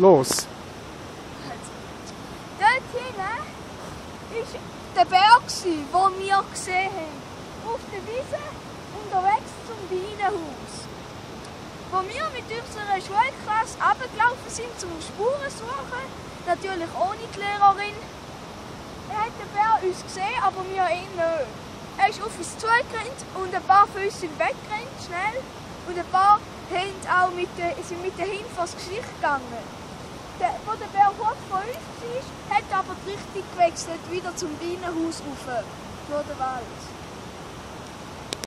Los. Dort hinten war der Berg, den wir gesehen haben. Auf der Wiese unterwegs zum Bienenhaus. Wo wir mit unserer Schulklasse abgelaufen sind zum Spuren suchen, natürlich ohne die Lehrerin, hat der Bär uns gesehen, aber wir ihn nicht. Er ist auf uns zugerannt und ein paar von uns sind weggerannt, schnell. Und ein paar haben auch mit den, sind mit den Hinden vors Gesicht gegangen. Der, wo der hoch von uns hat er aber die Richtung gewechselt, wieder zum Bienenhaus rauf, durch den Wald.